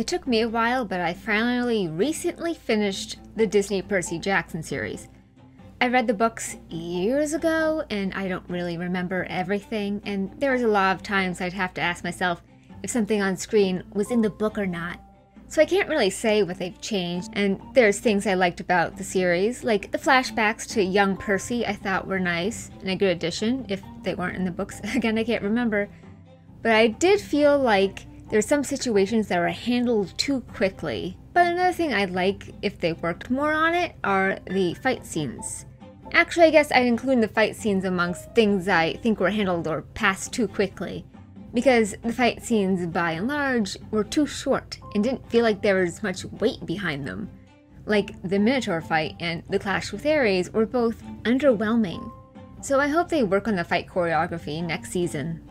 It took me a while, but I finally recently finished the Disney Percy Jackson series. I read the books years ago and I don't really remember everything, and there was a lot of times I'd have to ask myself if something on screen was in the book or not. So I can't really say what they've changed, and there's things I liked about the series, like the flashbacks to young Percy I thought were nice and a good addition, if they weren't in the books. Again, I can't remember. But I did feel like there's some situations that were handled too quickly. But another thing I'd like if they worked more on it are the fight scenes. Actually, I guess I'd include the fight scenes amongst things I think were handled or passed too quickly because the fight scenes, by and large, were too short and didn't feel like there was much weight behind them. Like the Minotaur fight and the clash with Ares were both underwhelming. So I hope they work on the fight choreography next season.